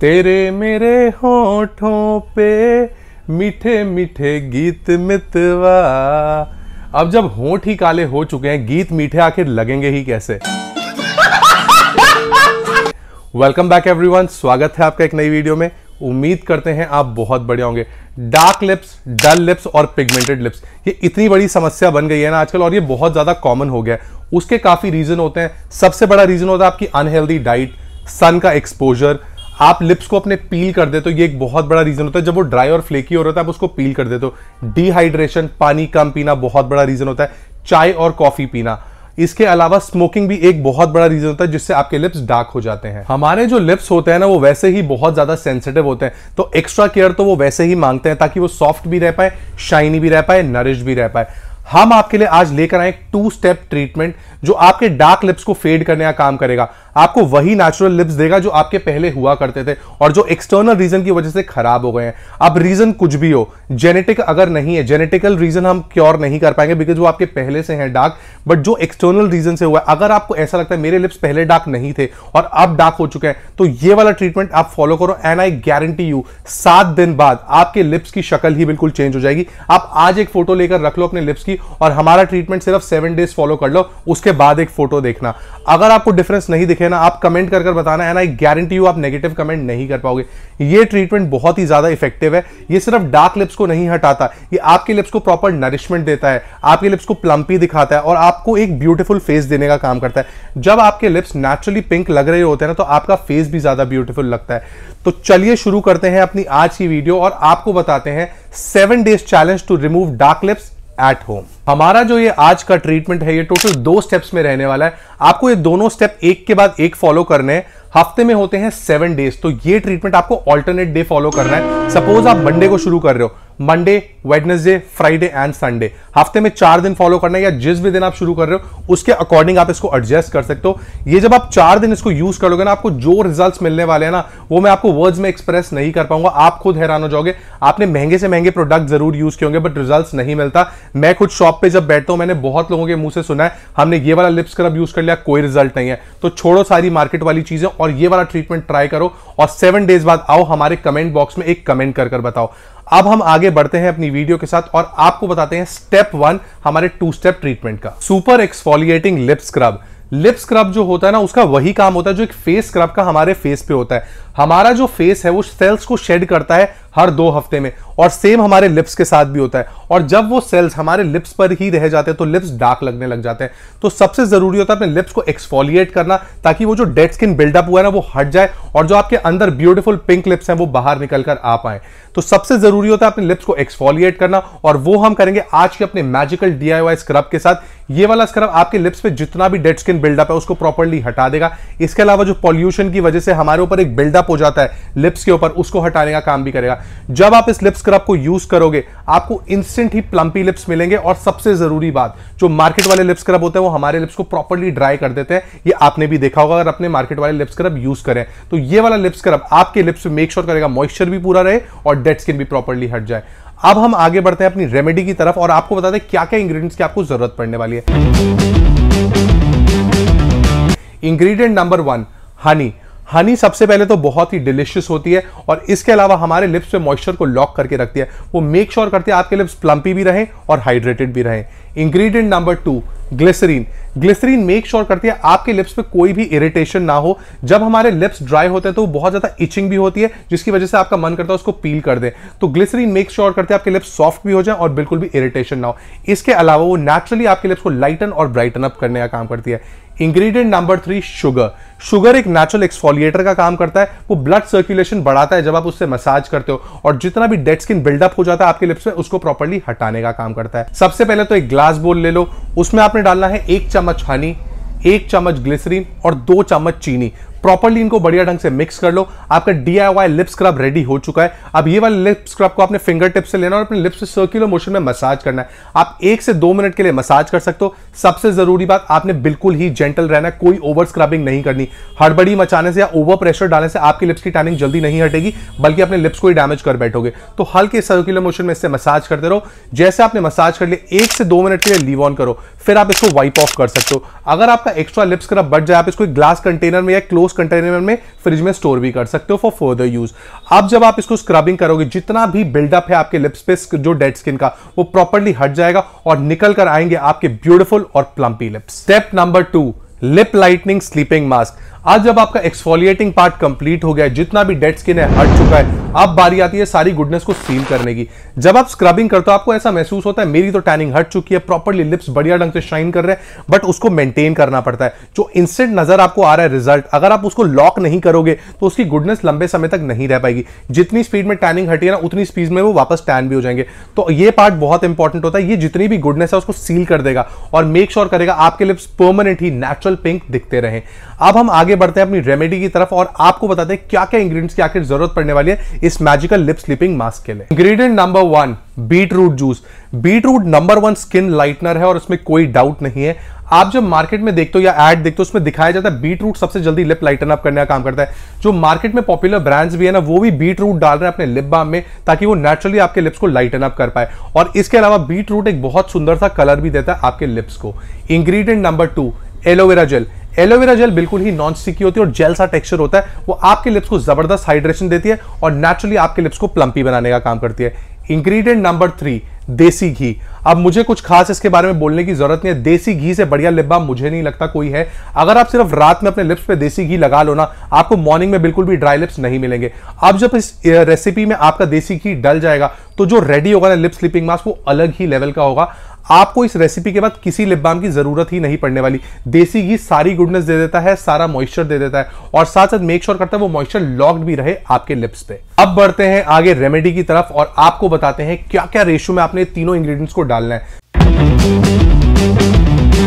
तेरे मेरे होठों पे मीठे मीठे गीत मितवा। अब जब होठ ही काले हो चुके हैं, गीत मीठे आखिर लगेंगे ही कैसे? वेलकम बैक एवरीवन स्वागत है आपका एक नई वीडियो में। उम्मीद करते हैं आप बहुत बढ़िया होंगे। डार्क लिप्स डल लिप्स और पिगमेंटेड लिप्स ये इतनी बड़ी समस्या बन गई है ना आजकल और ये बहुत ज़्यादा कॉमन हो गया है। उसके काफ़ी रीजन होते हैं। सबसे बड़ा रीजन होता है आपकी अनहेल्दी डाइट सन का एक्सपोजर आप लिप्स को अपने पील कर देते हो, ये एक बहुत बड़ा रीजन होता है। जब वो ड्राई और फ्लेकी हो रहा है, आप उसको पील कर देते हो। डिहाइड्रेशन पानी कम पीना बहुत बड़ा रीजन होता है। चाय और कॉफ़ी पीना। इसके अलावा स्मोकिंग भी एक बहुत बड़ा रीजन होता है, जिससे आपके लिप्स डार्क हो जाते हैं। हमारे जो लिप्स होते हैं ना, वो वैसे ही बहुत ज़्यादा सेंसिटिव होते हैं। तो एक्स्ट्रा केयर तो वो वैसे ही मांगते हैं, ताकि वो सॉफ्ट भी रह पाए शाइनी भी रह पाए नरिश भी रह पाए। हम आपके लिए आज लेकर आए टू स्टेप ट्रीटमेंट जो आपके डार्क लिप्स को फेड करने का काम करेगा। आपको वही नेचुरल लिप्स देगा जो आपके पहले हुआ करते थे और जो एक्सटर्नल रीजन की वजह से खराब हो गए हैं। अब रीजन कुछ भी हो जेनेटिक अगर नहीं है जेनेटिकल रीजन हम क्योर नहीं कर पाएँगे बिकॉज़ वो आपके पहले से हैं डार्क बट जो एक्सटर्नल रीजन से हुआ है, अगर आपको ऐसा लगता है मेरे लिप्स पहले डार्क नहीं थे और अब डार्क हो चुके हैं तो ये वाला ट्रीटमेंट आप फॉलो करो एंड आई गारंटी यू सात दिन बाद आपके लिप्स की शक्ल ही बिल्कुल चेंज हो जाएगी। आप आज एक फ़ोटो लेकर रख लो अपने लिप्स की और हमारा ट्रीटमेंट सिर्फ़ सेवन डेज़ फॉलो कर लो, उसके बाद एक फ़ोटो देखना। अगर आपको डिफरेंस नहीं दिखे ना, आप कमेंट कर बताना है ना गारंटी यू आप नेगेटिव कमेंट नहीं कर पाओगे। ये ट्रीटमेंट बहुत ही ज़्यादा इफ़ेक्टिव है। ये सिर्फ़ डार्क लिप्स को नहीं हटाता, ये आपके लिप्स को प्रॉपर नरिशमेंट देता है, आपके लिप्स को प्लम्पी दिखाता है, और आपको एक ब्यूटीफुल फेस देने का काम करता है। जब आपके लिप्स नेचुरली पिंक लग रहे होते हैं ना तो आपका फेस भी ज़्यादा ब्यूटीफुल लगता है। तो चलिए शुरू करते हैं अपनी आज की वीडियो और आपको बताते हैं seven days challenge to remove dark lips at home हमारा जो ये आज का ट्रीटमेंट है, ये टोटल दो स्टेप्स में रहने वाला है। आपको ये दोनों स्टेप एक के बाद एक फॉलो करने हैं। हफ़्ते में होते हैं सेवन डेज़ तो ये ट्रीटमेंट आपको ऑल्टरनेट डे फॉलो करना है। सपोज़ आप मंडे को शुरू कर रहे हो। Monday Wednesday Friday and Sunday हफ़्ते में चार दिन फॉलो करना है या जिस भी दिन आप शुरू कर रहे हो, उसके अकॉर्डिंग आप इसको एडजस्ट कर सकते हो। ये जब आप चार दिन इसको यूज़ करोगे ना, आपको जो रिजल्ट्स मिलने वाले हैं ना, वो मैं आपको वर्ड्स में एक्सप्रेस नहीं कर पाऊँगा। आप खुद हैरान हो जाओगे। आपने महँगे से महँगे प्रोडक्ट ज़रूर यूज़ किए होंगे बट रिज़ल्ट नहीं मिलता। मैं खुद शॉप पे जब बैठता हूँ, मैंने बहुत लोगों के मुँह से सुना है, हमने ये वाला लिप्स स्क्रब यूज़ कर लिया, कोई रिज़ल्ट नहीं है। तो छोड़ो सारी मार्केट वाली चीज़ें और ये वाला ट्रीटमेंट ट्राई करो और सेवन डेज़ बाद आओ हमारे कमेंट बॉक्स में एक कमेंट कर कर बताओ। अब हम आगे बढ़ते हैं अपनी वीडियो के साथ और आपको बताते हैं स्टेप वन हमारे टू स्टेप ट्रीटमेंट का। Super exfoliating lip scrub lip scrub जो होता है ना, उसका वही काम होता है जो एक फेस स्क्रब का हमारे फेस पे होता है। हमारा जो फेस है, वो सेल्स को शेड करता है हर दो हफ़्ते में। और सेम हमारे लिप्स के साथ भी होता है। और जब वो सेल्स हमारे लिप्स पर ही रह जाते हैं तो लिप्स डार्क लगने लग जाते हैं। तो सबसे ज़रूरी होता है अपने लिप्स को एक्सफोलिएट करना, ताकि वो जो डेड स्किन बिल्डअप हुआ है ना, वो हट जाए, और जो आपके अंदर ब्यूटीफुल पिंक लिप्स हैं, वो बाहर निकल कर आ पाए। तो सबसे ज़रूरी होता है अपने लिप्स को एक्सफोलिएट करना, और वो हम करेंगे आज के अपने मैजिकल डी स्क्रब के साथ। ये वाला स्क्रब आपके लिप्स पे जितना भी डेड स्किन बिल्डअप है, उसको प्रॉपरली हटा देगा। इसके अलावा जो पॉल्यूशन की वजह से हमारे ऊपर एक बिल्डअप हो जाता है लिप्स के ऊपर, उसको हटाने का काम भी करेगा। जब आप इस लिप स्क्रब को यूज़ करोगे, आपको इंस्टेंट ही प्लम्पी लिप्स मिलेंगे और सबसे ज़रूरी बात, जो मार्केट वाले लिप स्क्रब होते हैं, वो हमारे लिप्स को प्रॉपरली ड्राई कर देते हैं। ये आपने भी देखा होगा, अगर अपने मार्केट वाले लिप स्क्रब यूज़ करें तो ये वाला लिप स्क्रब आपके लिप्स में मेक श्योर करेगा मॉइस्चर भी पूरा रहे और डेड स्किन भी प्रॉपरली हट जाए। अब हम आगे बढ़ते हैं अपनी रेमेडी की तरफ़ और आपको बताते हैं क्या क्या इंग्रेडिएंट्स की आपको ज़रूरत पड़ने वाली है। Ingredient number one honey honey सबसे पहले तो बहुत ही डिलिशियस होती है और इसके अलावा हमारे लिप्स पे मॉइस्चर को लॉक करके रखती है। वो मेक श्योर sure करती है आपके लिप्स प्लम्पी भी रहें और हाइड्रेटेड भी रहें। Ingredient number two glycerine glycerine make sure करती है आपके लिप्स पे कोई भी इरिटेशन ना हो। जब हमारे लिप्स ड्राई होते हैं तो बहुत ज़्यादा इचिंग भी होती है, जिसकी वजह से आपका मन करता है उसको पील कर दे। तो ग्लिसरीन मेक श्योर करते हैं आपके लिप्स सॉफ्ट भी हो जाए और बिल्कुल भी इरिटेशन ना हो। इसके अलावा वो नेचुरली आपके लिप्स को लाइटन और ब्राइटन अप करने का काम करती है। Ingredient number three sugar sugar एक नेचुरल एक्सफोलिएटर का काम करता है, वो ब्लड सर्कुलेशन बढ़ाता है जब आप उससे मसाज करते हो, और जितना भी डेड स्किन बिल्डअप हो जाता है आपके लिप्स में, उसको प्रॉपरली हटाने का काम करता है। सबसे पहले तो एक ग्लास बोल ले लो, उसमें आपने डालना है एक चम्मच हनी एक चम्मच ग्लिसरीन और दो चम्मच चीनी। प्रॉपरली इनको बढ़िया ढंग से मिक्स कर लो। आपका डीआईवाई लिप स्क्रब रेडी हो चुका है। अब ये वाले लिप स्क्रब को आपने फिंगर टिप से लेना और अपने लिप्स से सर्कुलर मोशन में मसाज करना है। आप एक से दो मिनट के लिए मसाज कर सकते हो। सबसे ज़रूरी बात, आपने बिल्कुल ही जेंटल रहना कोई ओवर स्क्रबिंग नहीं करनी। हड़बड़ी मचाने से या ओवर प्रेशर डालने से आपकी लिप्स की टैनिंग जल्दी नहीं हटेगी, बल्कि अपने लिप्स को ही डैमेज कर बैठोगे। तो हल्के सर्कुलर मोशन में इससे मसाज करते रहो। जैसे आपने मसाज कर लिया, एक से दो मिनट के लिए लीव ऑन करो। फिर आप इसको वाइप ऑफ़ कर सकते हो। अगर आपका एक्स्ट्रा लिप्स स्क्रब बढ़ जाए, आप इसको ग्लास कंटेनर में या क्लोज क्लोज कंटेनर में फ्रिज में स्टोर भी कर सकते हो फॉर फर्दर यूज़ अब जब आप इसको स्क्रबिंग करोगे, जितना भी बिल्डअप है आपके लिप्स पे जो डेड स्किन का, वो प्रॉपरली हट जाएगा और निकल कर आएँगे आपके ब्यूटिफुल और plumpy lips step number two lip lightening sleeping mask. आज जब आपका एक्सफोलिएटिंग पार्ट कंप्लीट हो गया है, जितना भी डेड स्किन है, हट चुका है, अब बारी आती है सारी गुडनेस को सील करने की। जब आप स्क्रबिंग करते हो, आपको ऐसा महसूस होता है, मेरी तो टैनिंग हट चुकी है प्रॉपरली लिप्स बढ़िया ढंग से शाइन कर रहे हैं बट उसको मेंटेन करना पड़ता है। जो इंस्टेंट नज़र आपको आ रहा है रिज़ल्ट अगर आप उसको लॉक नहीं करोगे तो उसकी गुडनेस लंबे समय तक नहीं रह पाएगी। जितनी स्पीड में टैनिंग हटी है ना, उतनी स्पीड में वो वापस टैन भी हो जाएँगे। तो ये पार्ट बहुत इंपॉर्टेंट होता है, ये जितनी भी गुडनेस है, उसको सील कर देगा और मेक श्योर करेगा, आपके लिप्स परमानेंट ही नेचुरल पिंक दिखते रहे। अब हम आगे बढ़ते हैं अपनी रेमेडी की तरफ़ और आपको बताते हैं क्या क्या इंग्रेडिएंट्स की आखिर ज़रूरत पड़ने वाली है इस मैजिकल लिप स्लीपिंग मास्क के लिए। Ingredient number one beet root juice beet root number one skin lightener है और इसमें कोई डाउट नहीं है। आप जब मार्केट में देखते हो या एड देखते हो, उसमें दिखाया जाता है बीट रूट सबसे जल्दी लिप लाइटन अप करने का काम करता है। जो मार्केट में पॉपुलर ब्रांड्स भी है ना, वो भी बीट रूट डाल रहे हैं अपने लिप बाम में ताकि वो नेचुरली आपके लिप्स को लाइटन अप कर पाए। और इसके अलावा बीट रूट एक बहुत सुंदर सा कलर भी देता है आपके लिप्स को। Ingredient number two aloe vera gel. Aloe vera gel बिल्कुल ही नॉन स्टिकी होती है और जेल सा टेक्सचर होता है, वो आपके लिप्स को ज़बरदस्त हाइड्रेशन देती है और नेचुरली आपके लिप्स को प्लम्पी बनाने का काम करती है। इंग्रेडिएंट नंबर थ्री देसी घी। अब मुझे कुछ खास इसके बारे में बोलने की ज़रूरत नहीं है। देसी घी से बढ़िया लिप बाम मुझे नहीं लगता कोई है। अगर आप सिर्फ़ रात में अपने लिप्स पे देसी घी लगा लो ना, आपको मॉर्निंग में बिल्कुल भी ड्राई लिप्स नहीं मिलेंगे। अब जब इस रेसिपी में आपका देसी घी डल जाएगा तो जो रेडी होगा ना लिप स्लीपिंग मास्क वो अलग ही लेवल का होगा। आपको इस रेसिपी के बाद किसी लिप बाम की ज़रूरत ही नहीं पड़ने वाली। देसी घी सारी गुडनेस दे देता है, सारा मॉइस्चर दे देता है। और साथ साथ मेक श्योर करता है वो मॉइस्चर लॉक्ड भी रहे आपके लिप्स पे। अब बढ़ते हैं आगे रेमेडी की तरफ़ और आपको बताते हैं क्या क्या रेशियो में आपने तीनों इंग्रेडिएंट्स को डालना है।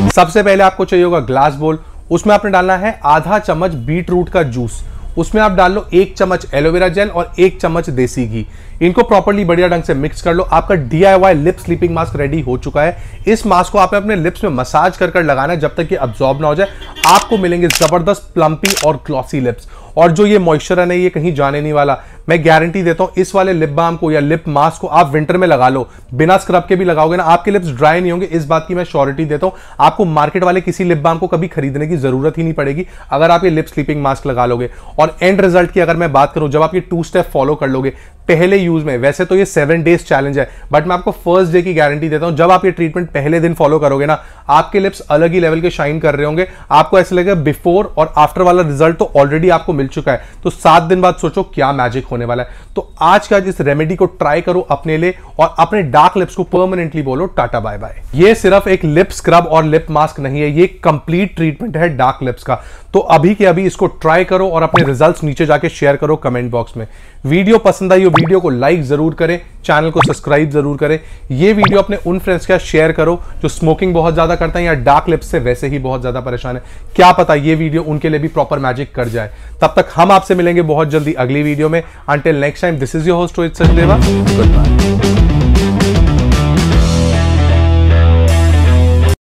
सबसे पहले आपको चाहिए होगा ग्लास बोल उसमें आपने डालना है आधा चम्मच बीट रूट का जूस उसमें आप डाल लो एक चम्मच एलोवेरा जेल और एक चम्मच देसी घी। इनको प्रॉपरली बढ़िया ढंग से मिक्स कर लो। आपका DIY lip sleeping mask ready हो चुका है। इस मास्क को आपने अपने लिप्स में मसाज कर कर लगाना है जब तक ये अब्जॉर्ब ना हो जाए। आपको मिलेंगे ज़बरदस्त प्लम्पी और ग्लॉसी लिप्स और जो ये मॉइस्चर है, ये कहीं जाने नहीं वाला। मैं गारंटी देता हूँ, इस वाले लिप बाम को या लिप मास्क को आप विंटर में लगा लो। बिना स्क्रब के भी लगाओगे ना, आपके लिप्स ड्राई नहीं होंगे। इस बात की मैं श्योरिटी देता हूँ। आपको मार्केट वाले किसी लिप बाम को कभी खरीदने की ज़रूरत ही नहीं पड़ेगी, अगर आप ये लिप स्लीपिंग मास्क लगा लोगे। और एंड रिज़ल्ट की अगर मैं बात करूँ, जब आप ये टू स्टेप फॉलो कर लोगे पहले यूज़ में। वैसे तो ये सेवन डेज़ चैलेंज है बट मैं आपको फ़र्स्ट डे की गारंटी देता हूँ, जब आप ये ट्रीटमेंट पहले दिन फॉलो करोगे ना, आपके लिप्स अलग ही लेवल के शाइन कर रहे होंगे। आपको ऐसा लगेगा बिफोर और आफ्टर वाला रिज़ल्ट तो ऑलरेडी आपको मिल चुका है। तो सात दिन बाद सोचो क्या मैजिक होने वाला है। तो आज का इस रेमेडी को ट्राई करो अपने लिए और अपने डार्क लिप्स को परमानेंटली बोलो, टाटा बाय बाय ये सिर्फ़ एक लिप स्क्रब और लिप मास्क नहीं है, ये कंप्लीट ट्रीटमेंट है डार्क लिप्स का। तो अभी के अभी इसको ट्राई करो और अपने रिजल्ट्स नीचे जाके शेयर करो कमेंट बॉक्स में। वीडियो पसंद आई वीडियो को लाइक ज़रूर करें, चैनल को सब्सक्राइब ज़रूर करें। ये वीडियो अपने उन फ्रेंड्स के साथ शेयर करो जो स्मोकिंग बहुत ज़्यादा करते हैं या डार्क लिप्स से वैसे ही बहुत ज़्यादा परेशान है। क्या पता ये वीडियो उनके लिए भी प्रॉपर मैजिक कर जाए। तब तक हम आपसे मिलेंगे बहुत जल्दी अगली वीडियो में। Until next time this is your host Rohit Sachdeva good bye